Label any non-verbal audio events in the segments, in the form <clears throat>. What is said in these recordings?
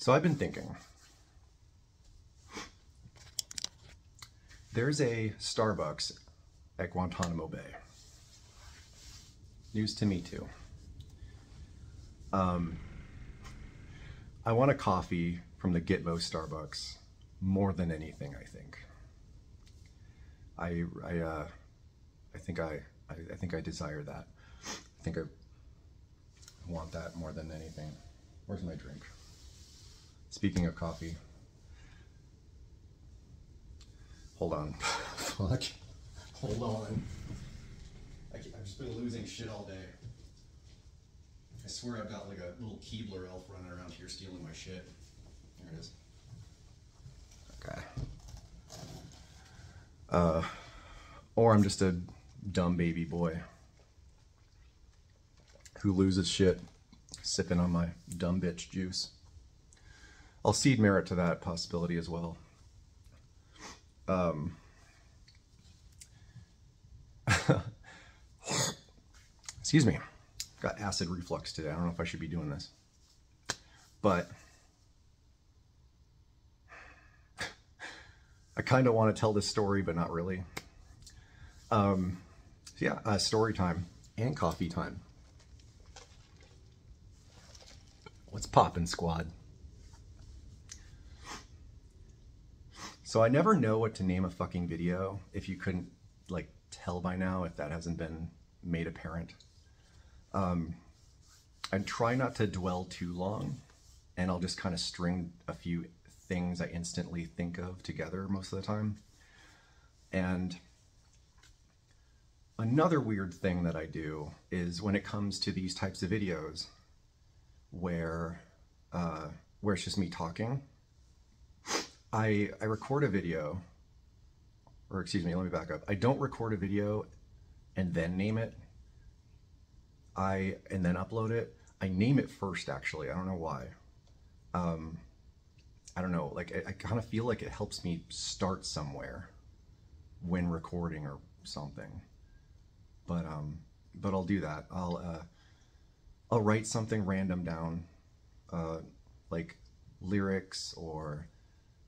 So I've been thinking. There's a Starbucks at Guantanamo Bay. News to me too. Um, I want a coffee from the Gitmo Starbucks more than anything. I think. I I uh, I think I, I I think I desire that. I think I want that more than anything. Where's my drink? Speaking of coffee. Hold on. <laughs> Fuck. Hold on. I have just been losing shit all day. I swear I've got like a little Keebler elf running around here stealing my shit. There it is. Okay. Uh, or I'm just a dumb baby boy who loses shit sipping on my dumb bitch juice. I'll cede merit to that possibility as well. Um, <laughs> excuse me. Got acid reflux today. I don't know if I should be doing this. But <laughs> I kind of want to tell this story, but not really. Um, so yeah, uh, story time and coffee time. What's poppin', squad? So I never know what to name a fucking video if you couldn't like tell by now if that hasn't been made apparent. Um, I try not to dwell too long and I'll just kind of string a few things I instantly think of together most of the time. And another weird thing that I do is when it comes to these types of videos where uh, where it's just me talking, I, I record a video, or excuse me, let me back up. I don't record a video and then name it. I, and then upload it. I name it first, actually. I don't know why. Um, I don't know, like, I, I kind of feel like it helps me start somewhere when recording or something. But, um, but I'll do that. I'll, uh, I'll write something random down, uh, like lyrics or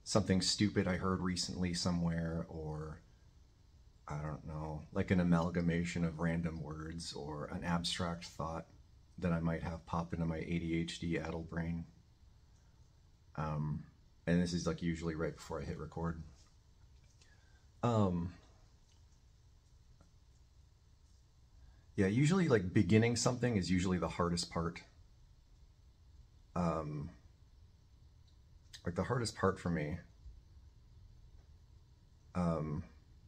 something stupid I heard recently somewhere, or I don't know, like an amalgamation of random words or an abstract thought that I might have pop into my ADHD addle brain. Um, and this is like usually right before I hit record. Um, yeah, usually like beginning something is usually the hardest part. Um, like the hardest part for me um,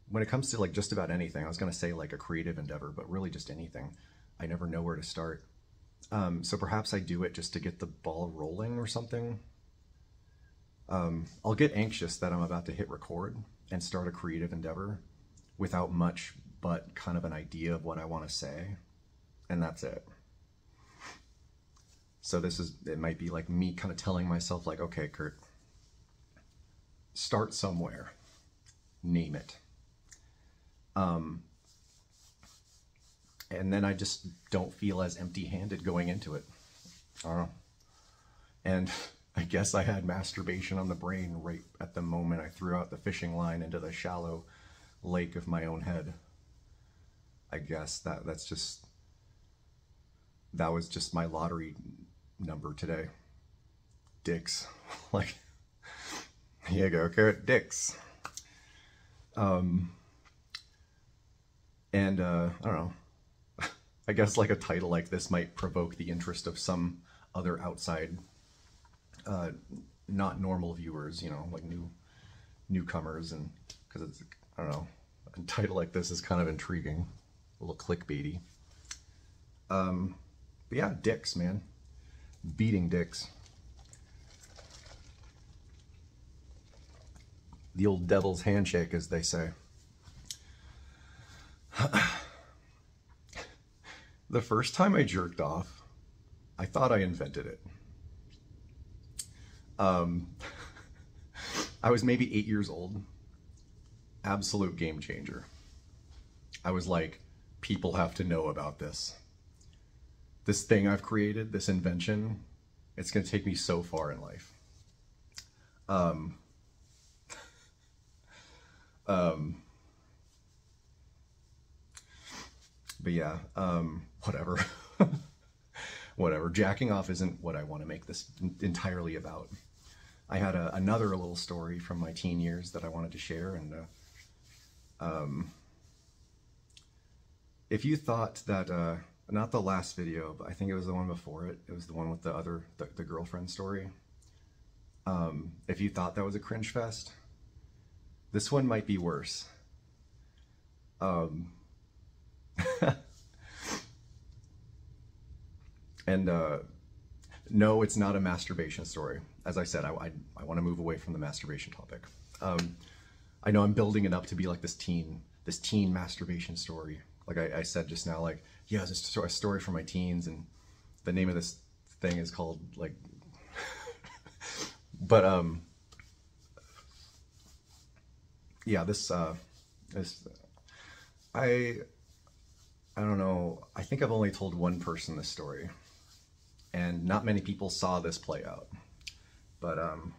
when it comes to like just about anything, I was going to say like a creative endeavor, but really just anything. I never know where to start. Um, so perhaps I do it just to get the ball rolling or something. Um, I'll get anxious that I'm about to hit record and start a creative endeavor without much but kind of an idea of what I want to say. And that's it. So this is, it might be like me kind of telling myself like, okay, Kurt, start somewhere, name it. Um, and then I just don't feel as empty handed going into it. I don't know. And <laughs> I guess I had masturbation on the brain right at the moment I threw out the fishing line into the shallow lake of my own head. I guess that that's just that was just my lottery number today. Dicks. <laughs> like, here you go, carrot dicks. Um, and, uh, I don't know. <laughs> I guess like a title like this might provoke the interest of some other outside, uh, not normal viewers, you know, like new newcomers and because it's, I don't know, a title like this is kind of intriguing, a little clickbaity. Um, but yeah, dicks, man beating dicks. The old devil's handshake, as they say. <sighs> the first time I jerked off, I thought I invented it. Um, <laughs> I was maybe eight years old. Absolute game changer. I was like, people have to know about this this thing I've created, this invention, it's going to take me so far in life. Um, um, but yeah, um, whatever. <laughs> whatever. Jacking off isn't what I want to make this entirely about. I had a, another little story from my teen years that I wanted to share, and uh, um, if you thought that, uh, not the last video, but I think it was the one before it, it was the one with the other, the, the girlfriend story. Um, if you thought that was a cringe fest, this one might be worse. Um, <laughs> and uh, no, it's not a masturbation story. As I said, I, I, I want to move away from the masturbation topic. Um, I know I'm building it up to be like this teen, this teen masturbation story. Like I, I said just now, like, yeah, it's a story for my teens, and the name of this thing is called like, <laughs> but um, yeah, this uh, this I I don't know. I think I've only told one person this story, and not many people saw this play out. But um,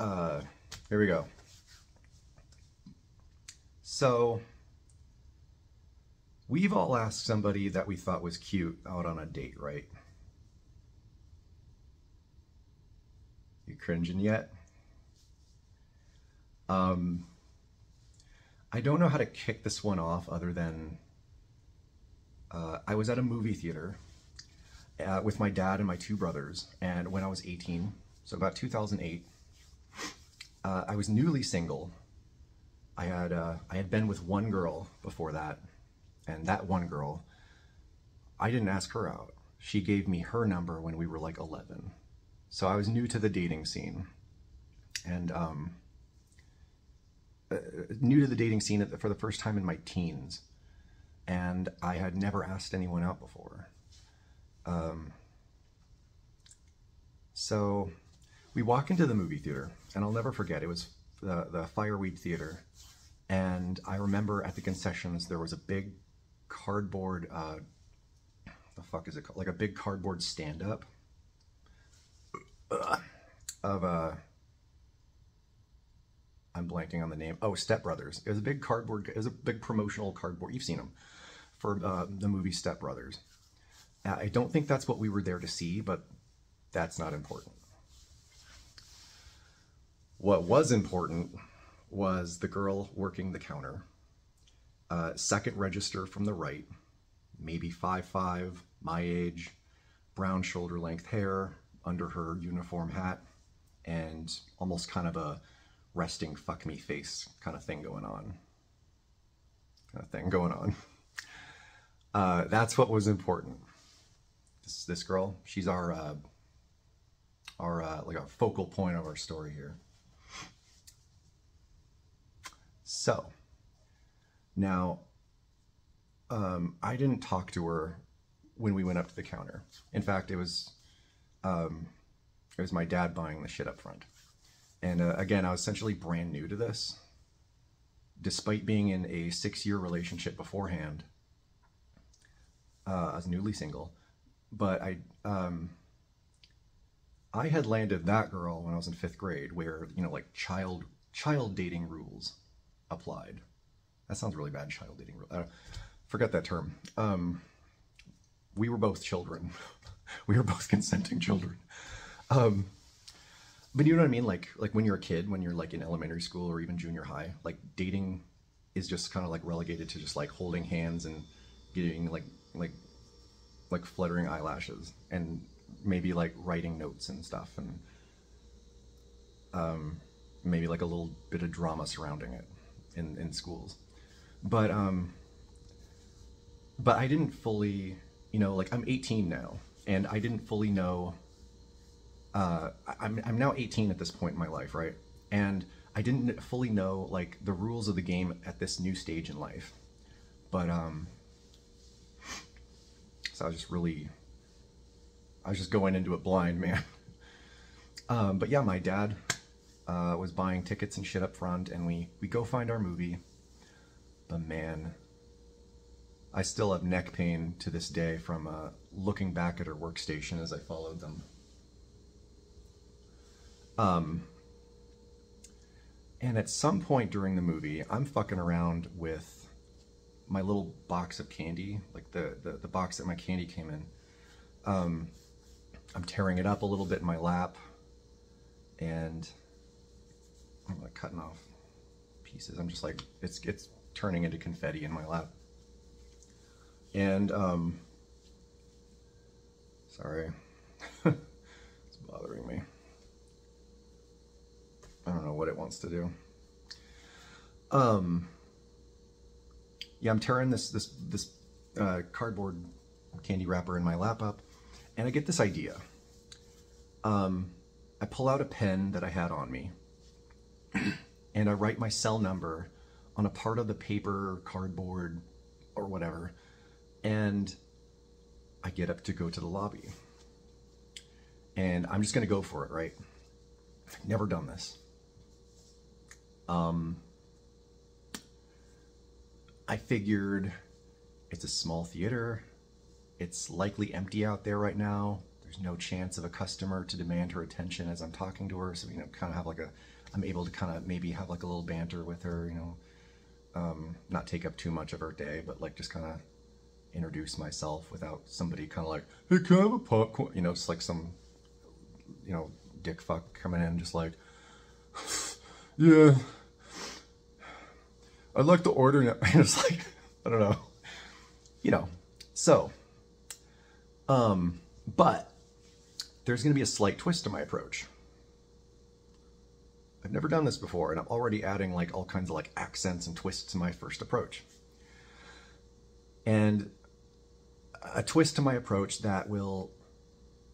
uh, here we go. So we've all asked somebody that we thought was cute out on a date, right? You cringing yet? Um, I don't know how to kick this one off other than uh, I was at a movie theater uh, with my dad and my two brothers. And when I was 18, so about 2008, uh, I was newly single. I had uh, I had been with one girl before that, and that one girl, I didn't ask her out. She gave me her number when we were like 11. So I was new to the dating scene, and um, uh, new to the dating scene for the first time in my teens, and I had never asked anyone out before. Um, so we walk into the movie theater, and I'll never forget, it was the, the Fireweed Theater. And I remember at the concessions, there was a big cardboard, uh, the fuck is it called? Like a big cardboard stand up of a, uh, I'm blanking on the name. Oh, Step Brothers. It was a big cardboard, it was a big promotional cardboard. You've seen them for uh, the movie Step Brothers. I don't think that's what we were there to see, but that's not important. What was important was the girl working the counter. Uh, second register from the right, maybe five five, my age, brown shoulder length hair under her uniform hat, and almost kind of a resting fuck me face kind of thing going on. Kind of thing going on. Uh, that's what was important this, this girl. She's our uh, our uh, like a focal point of our story here. So now, um, I didn't talk to her when we went up to the counter. In fact, it was um, it was my dad buying the shit up front. And uh, again, I was essentially brand new to this. Despite being in a six-year relationship beforehand, uh, I was newly single but I um, I had landed that girl when I was in fifth grade, where you know like child child dating rules applied. That sounds really bad. Child dating rules. Uh, forget that term. Um, we were both children. <laughs> we were both consenting children. Um, but you know what I mean? Like like when you're a kid, when you're like in elementary school or even junior high, like dating is just kind of like relegated to just like holding hands and getting like like like fluttering eyelashes and maybe like writing notes and stuff and um, maybe like a little bit of drama surrounding it in, in schools. But um, but I didn't fully, you know, like I'm 18 now, and I didn't fully know. Uh, I'm I'm now 18 at this point in my life, right? And I didn't fully know like the rules of the game at this new stage in life. But um, so I was just really, I was just going into it blind, <laughs> man. Um, but yeah, my dad uh, was buying tickets and shit up front, and we, we go find our movie. But man, I still have neck pain to this day from uh, looking back at her workstation as I followed them. Um, and at some point during the movie, I'm fucking around with my little box of candy, like the, the, the box that my candy came in. Um, I'm tearing it up a little bit in my lap and I'm like cutting off pieces. I'm just like, it's, it's turning into confetti in my lap. And, um, sorry, <laughs> it's bothering me. I don't know what it wants to do. Um, yeah, I'm tearing this this this uh, cardboard candy wrapper in my lap up, and I get this idea. Um, I pull out a pen that I had on me, <clears throat> and I write my cell number on a part of the paper, cardboard, or whatever, and I get up to go to the lobby. And I'm just gonna go for it, right? I've never done this. Um, I figured it's a small theater. It's likely empty out there right now. There's no chance of a customer to demand her attention as I'm talking to her. So, you know, kind of have like a, I'm able to kind of maybe have like a little banter with her, you know, um, not take up too much of her day, but like just kind of introduce myself without somebody kind of like, hey, can I have a popcorn? You know, it's like some, you know, dick fuck coming in, just like, <sighs> yeah, I'd like to order now. <laughs> it's like, I don't know. You know, so, um, but there's going to be a slight twist to my approach. I've never done this before, and I'm already adding like all kinds of like accents and twists to my first approach. And a twist to my approach that will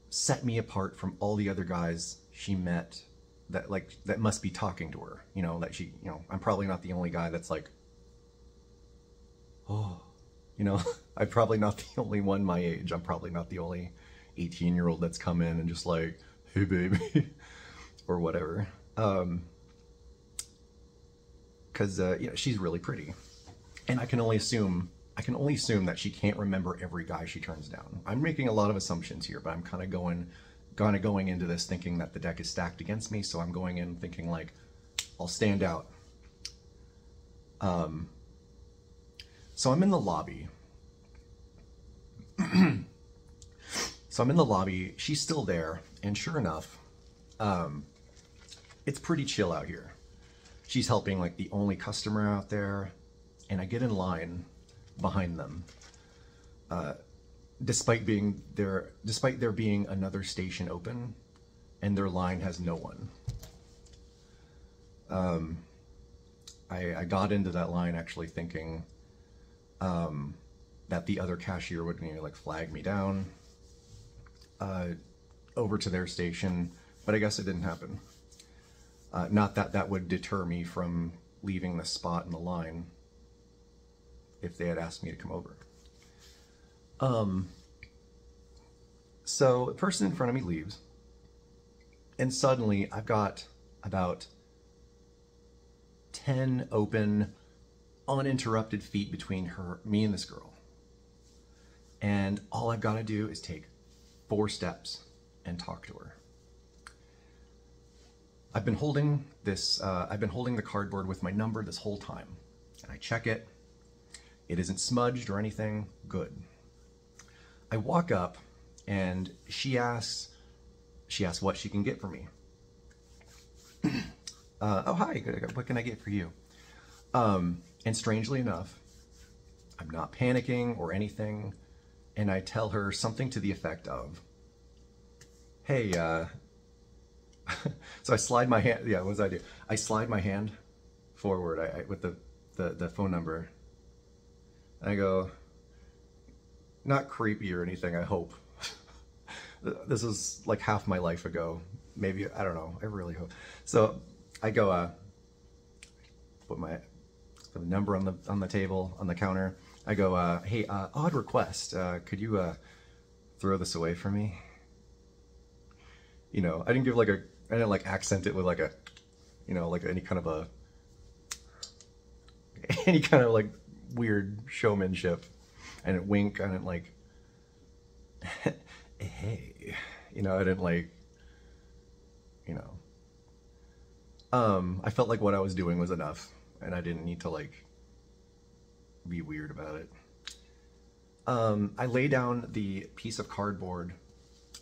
set me apart from all the other guys she met that like that must be talking to her you know that she you know i'm probably not the only guy that's like oh <gasps> you know <laughs> i'm probably not the only one my age. I'm probably not the only 18 year old that's come in and just like hey baby <laughs> or whatever. Um because uh, you know she's really pretty. And i can only assume i can only assume that she can't remember every guy she turns down. I'm making a lot of assumptions here but i'm kind of going kind of going into this thinking that the deck is stacked against me, so I'm going in thinking like I'll stand out. Um, so I'm in the lobby. <clears throat> so I'm in the lobby. She's still there, and sure enough, um, it's pretty chill out here. She's helping like the only customer out there, and I get in line behind them. Uh, despite being there, despite there being another station open, and their line has no one. Um, I, I got into that line actually thinking um, that the other cashier would know, like flag me down uh, over to their station, but I guess it didn't happen. Uh, not that that would deter me from leaving the spot in the line if they had asked me to come over. Um, so the person in front of me leaves, and suddenly I've got about 10 open, uninterrupted feet between her, me and this girl. And all I've got to do is take four steps and talk to her. I've been holding this, uh, I've been holding the cardboard with my number this whole time. And I check it. It isn't smudged or anything. Good. I walk up and she asks, she asks what she can get for me. <clears throat> uh, oh, hi, what can I get for you? Um, and strangely enough, I'm not panicking or anything. And I tell her something to the effect of, hey, uh, <laughs> so I slide my hand, yeah, what does I do? I slide my hand forward I, I, with the, the, the phone number. I go, not creepy or anything, I hope. <laughs> this is like half my life ago. Maybe, I don't know, I really hope. So I go, uh, put my the number on the on the table, on the counter. I go, uh, hey, uh, odd request. Uh, could you uh, throw this away for me? You know, I didn't give like a, I didn't like accent it with like a, you know, like any kind of a, <laughs> any kind of like weird showmanship. I didn't wink. I didn't like, <laughs> hey, you know, I didn't like, you know, Um, I felt like what I was doing was enough, and I didn't need to like be weird about it. Um, I lay down the piece of cardboard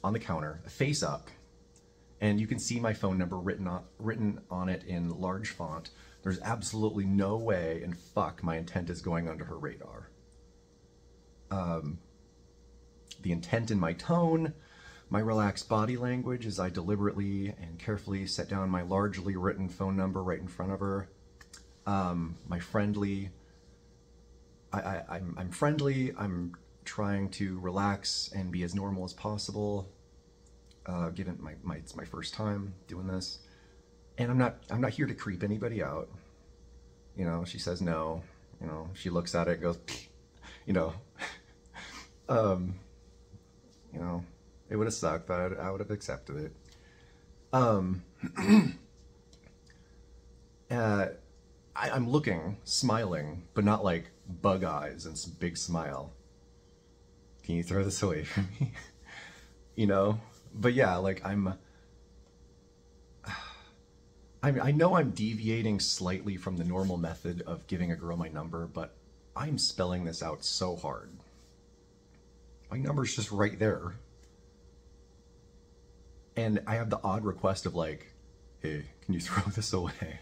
on the counter, face up, and you can see my phone number written on, written on it in large font. There's absolutely no way and fuck my intent is going under her radar. Um, the intent in my tone, my relaxed body language as I deliberately and carefully set down my largely written phone number right in front of her. Um, my friendly, I, I, I'm, I'm friendly. I'm trying to relax and be as normal as possible. Uh, given my, my it's my first time doing this, and I'm not I'm not here to creep anybody out. You know, she says no. You know, she looks at it, goes, you know, <laughs> um, you know, it would have sucked, but I, I would have accepted it. Um, <clears throat> uh, I, I'm looking, smiling, but not like bug eyes and some big smile. Can you throw this away from me? <laughs> you know? But yeah, like I'm. <sighs> I, mean, I know I'm deviating slightly from the normal method of giving a girl my number, but I'm spelling this out so hard. My number's just right there. And I have the odd request of like, hey, can you <laughs> throw this away?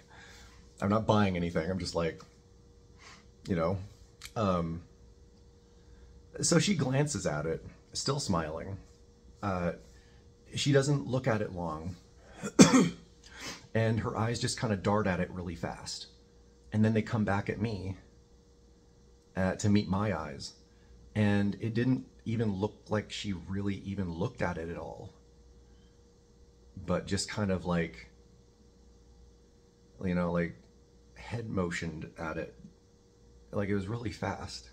I'm not buying anything. I'm just like, you know. Um, so she glances at it, still smiling. Uh, she doesn't look at it long. and her eyes just kind of dart at it really fast. And then they come back at me uh, to meet my eyes. And it didn't even look like she really even looked at it at all. But just kind of like, you know, like head motioned at it. Like it was really fast.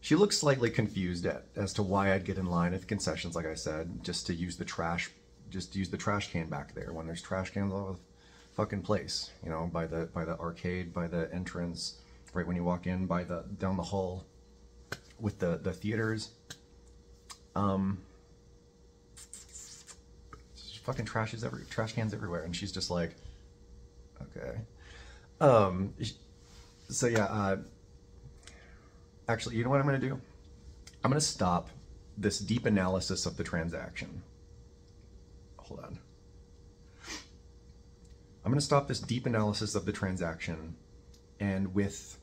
She looked slightly confused at, as to why I'd get in line at the concessions, like I said, just to use the trash, just use the trash can back there when there's trash cans all over the fucking place. You know, by the by the arcade, by the entrance, right when you walk in, by the down the hall, with the the theaters. Um, fucking trash is every trash cans everywhere, and she's just like, okay. Um, so yeah. Uh, actually, you know what I'm going to do? I'm going to stop this deep analysis of the transaction. Hold on. I'm going to stop this deep analysis of the transaction and with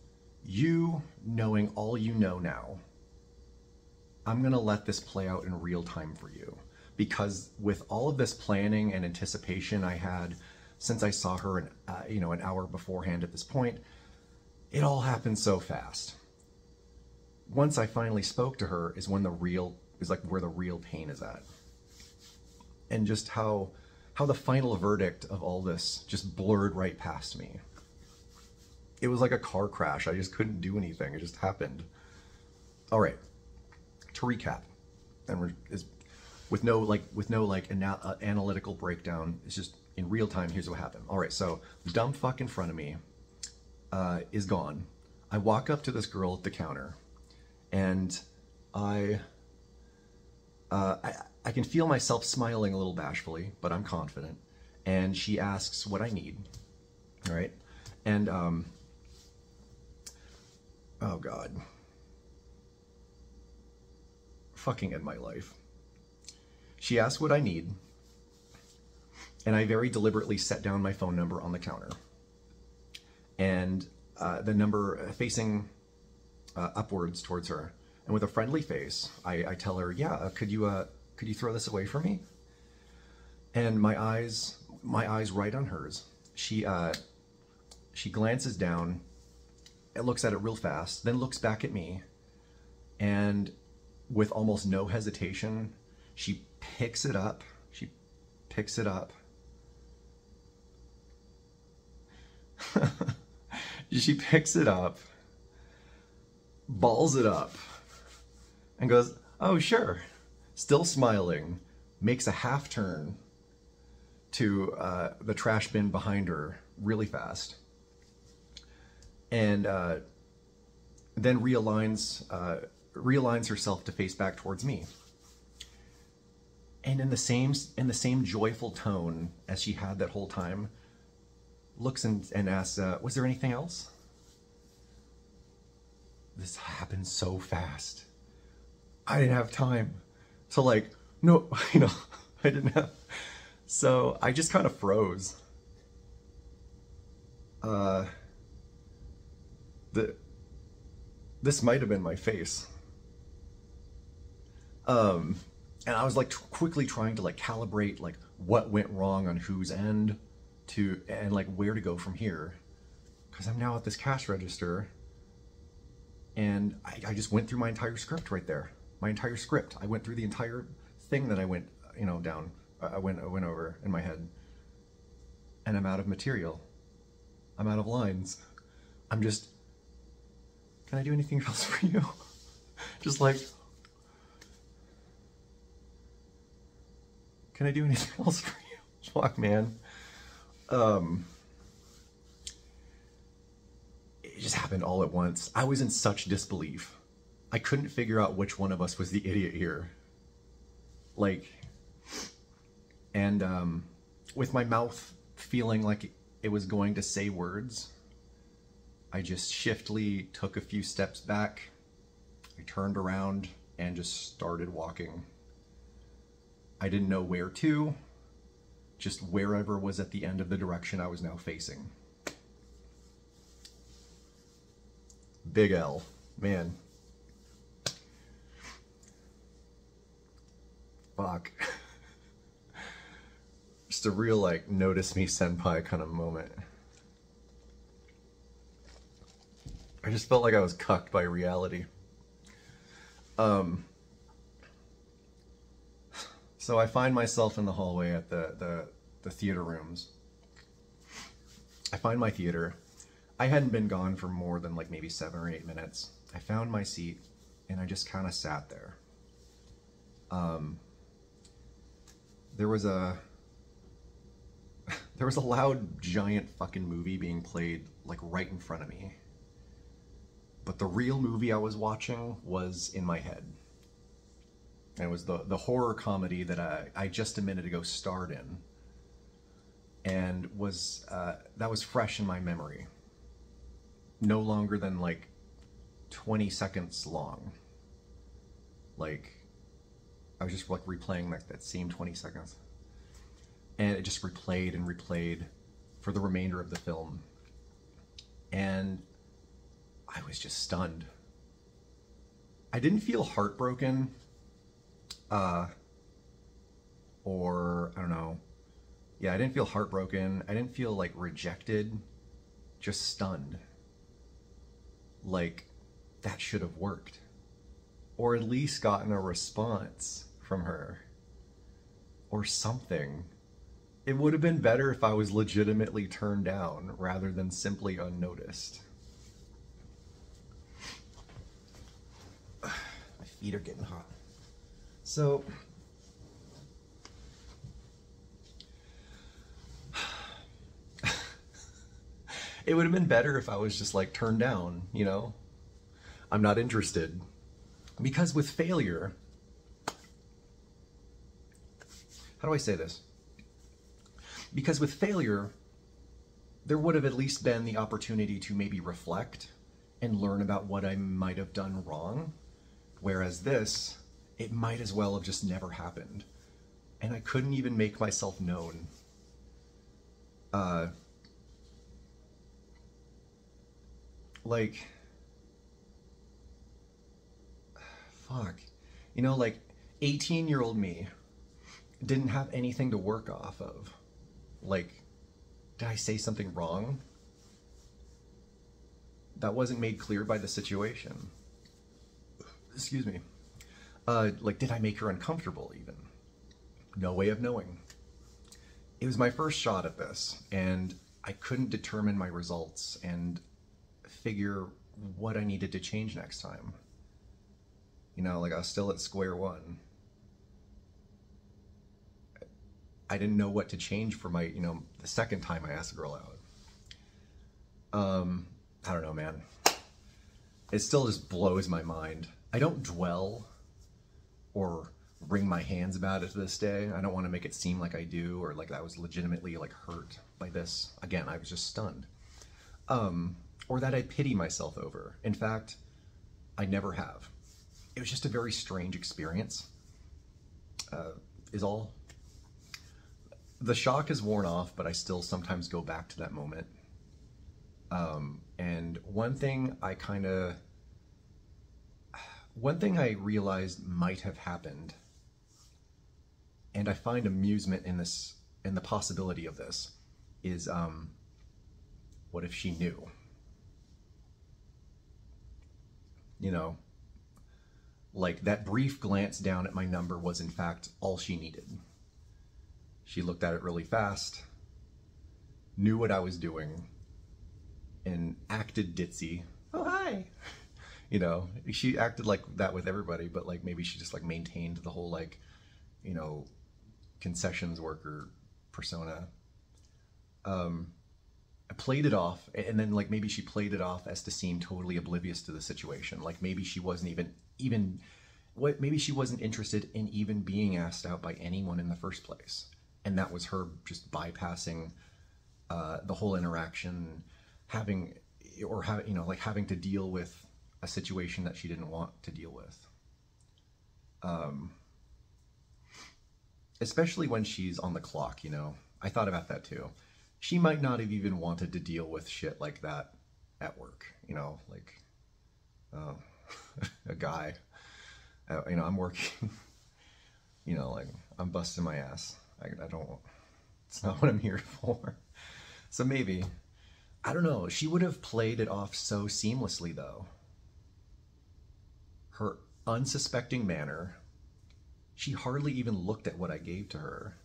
you knowing all you know now, I'm going to let this play out in real time for you. Because with all of this planning and anticipation I had since I saw her, an, uh, you know, an hour beforehand at this point, it all happened so fast once I finally spoke to her is when the real is like where the real pain is at. And just how how the final verdict of all this just blurred right past me. It was like a car crash. I just couldn't do anything. It just happened. All right. To recap, and we're is with no like with no like ana- uh, analytical breakdown. It's just in real time. Here's what happened. All right. So dumb fuck in front of me uh, is gone. I walk up to this girl at the counter and I, uh, I, I can feel myself smiling a little bashfully, but I'm confident. And she asks what I need, all right? And, um, oh God. Fucking end my life. She asks what I need, and I very deliberately set down my phone number on the counter. And uh, the number facing uh, upwards towards her, and with a friendly face, I, I tell her, "Yeah, uh, could you uh, could you throw this away for me?" And my eyes, my eyes right on hers. She uh, she glances down, and looks at it real fast, then looks back at me, and with almost no hesitation, she picks it up. She picks it up. <laughs> she picks it up balls it up and goes, oh, sure. Still smiling, makes a half turn to uh, the trash bin behind her really fast. And uh, then realigns, uh, realigns herself to face back towards me. And in the same in the same joyful tone as she had that whole time, looks and, and asks, uh, was there anything else? This happened so fast. I didn't have time to like, <laughs> no, you know, I didn't have. So I just kind of froze. Uh, the, this might have been my face. Um, and I was like quickly trying to like calibrate like what went wrong on whose end to and like where to go from here. Because I'm now at this cash register and I, I, just went through my entire script right there. My entire script. I went through the entire thing that I went you know down I went I went over in my head. And I'm out of material. I'm out of lines. I'm just can I do anything <laughs> else for you? Just like Can I do anything <laughs> else for you? Fuck, man. Um, it just happened all at once. I was in such disbelief. I couldn't figure out which one of us was the idiot here. Like, and um, with my mouth feeling like it was going to say words, I just shiftly took a few steps back. I turned around and just started walking. I didn't know where to, just wherever was at the end of the direction I was now facing. Big L, man. Fuck. <laughs> just a real, like, notice me senpai kind of moment. I just felt like I was cucked by reality. Um, so I find myself in the hallway at the, the, the theater rooms. I find my theater. I hadn't been gone for more than like maybe seven or eight minutes. I found my seat and I just kind of sat there. Um, there was a <laughs> there was a loud giant fucking movie being played like right in front of me. But the real movie I was watching was in my head. And it was the, the horror comedy that I, I just a minute ago starred in. And was uh, that was fresh in my memory. No longer than like 20 seconds long. Like, I was just like replaying like that same 20 seconds. And it just replayed and replayed for the remainder of the film. And I was just stunned. I didn't feel heartbroken uh, or I don't know. Yeah, I didn't feel heartbroken. I didn't feel like rejected, just stunned. Like that should have worked. Or at least gotten a response from her. Or something. It would have been better if I was legitimately turned down rather than simply unnoticed. <sighs> My feet are getting hot. So, <sighs> it would have been better if I was just like turned down, you know? I'm not interested. Because with failure, how do I say this? Because with failure, there would have at least been the opportunity to maybe reflect and learn about what I might have done wrong. Whereas this, it might as well have just never happened. And I couldn't even make myself known. Uh, like, fuck. You know, like, 18 year old me didn't have anything to work off of. Like, did I say something wrong? That wasn't made clear by the situation. Excuse me. Uh, like, did I make her uncomfortable even? No way of knowing. It was my first shot at this, and I couldn't determine my results and figure what I needed to change next time. You know, like I was still at square one. I didn't know what to change for my, you know, the second time I asked a girl out. Um, I don't know, man. It still just blows my mind. I don't dwell or wring my hands about it to this day. I don't want to make it seem like I do or like I was legitimately like hurt by this. Again, I was just stunned. Um, or that I pity myself over. In fact, I never have. It was just a very strange experience, uh, is all. The shock is worn off, but I still sometimes go back to that moment. Um, and one thing I kind of, one thing I realized might have happened, and I find amusement in this, in the possibility of this, is um, what if she knew? You know, like that brief glance down at my number was in fact all she needed. She looked at it really fast, knew what I was doing, and acted ditzy. Oh, hi. You know, she acted like that with everybody, but like maybe she just like maintained the whole like, you know, concessions worker persona. Um, I played it off, and then like maybe she played it off as to seem totally oblivious to the situation. Like maybe she wasn't even even what maybe she wasn't interested in even being asked out by anyone in the first place, and that was her just bypassing uh, the whole interaction, having or having you know like having to deal with a situation that she didn't want to deal with. Um, especially when she's on the clock, you know. I thought about that too she might not have even wanted to deal with shit like that at work. You know, like uh, <laughs> a guy. Uh, you know, I'm working. <laughs> you know, like I'm busting my ass. I, I don't. It's not what I'm here <laughs> for. So maybe, I don't know. She would have played it off so seamlessly, though. Her unsuspecting manner. She hardly even looked at what I gave to her.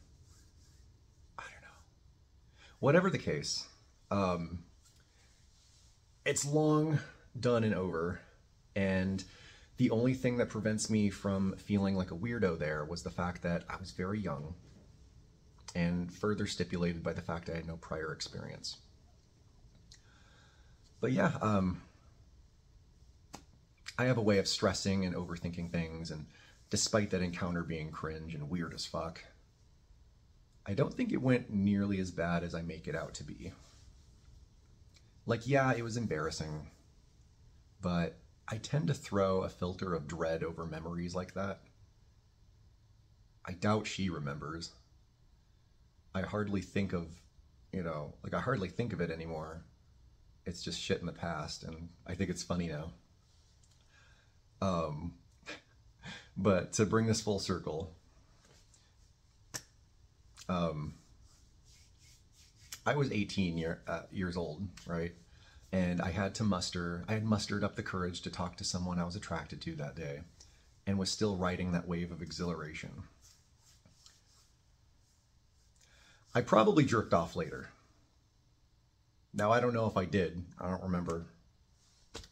I don't know. Whatever the case, um, it's long done and over, and the only thing that prevents me from feeling like a weirdo there was the fact that I was very young, and further stipulated by the fact I had no prior experience. But yeah, um, I have a way of stressing and overthinking things, and despite that encounter being cringe and weird as fuck, I don't think it went nearly as bad as I make it out to be. Like, yeah, it was embarrassing, but I tend to throw a filter of dread over memories like that. I doubt she remembers. I hardly think of, you know, like I hardly think of it anymore. It's just shit in the past, and I think it's funny now. Um, but to bring this full circle, um, I was 18 year, uh, years old, right? And I had to muster, I had mustered up the courage to talk to someone I was attracted to that day and was still riding that wave of exhilaration. I probably jerked off later. Now, I don't know if I did. I don't remember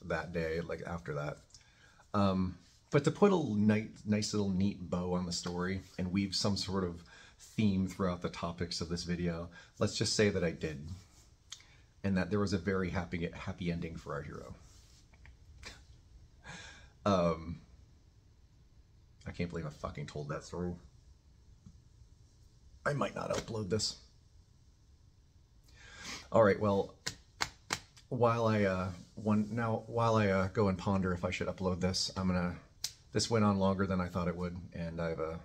that day, like after that. Um, but to put a nice, nice little neat bow on the story and weave some sort of theme throughout the topics of this video. Let's just say that I did, and that there was a very happy happy ending for our hero. <laughs> um, I can't believe I fucking told that story. I might not upload this. All right, well, while I uh, one now while I uh, go and ponder if I should upload this, I'm gonna. This went on longer than I thought it would, and I've uh,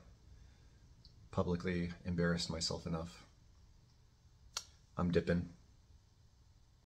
publicly embarrassed myself enough. I'm dipping.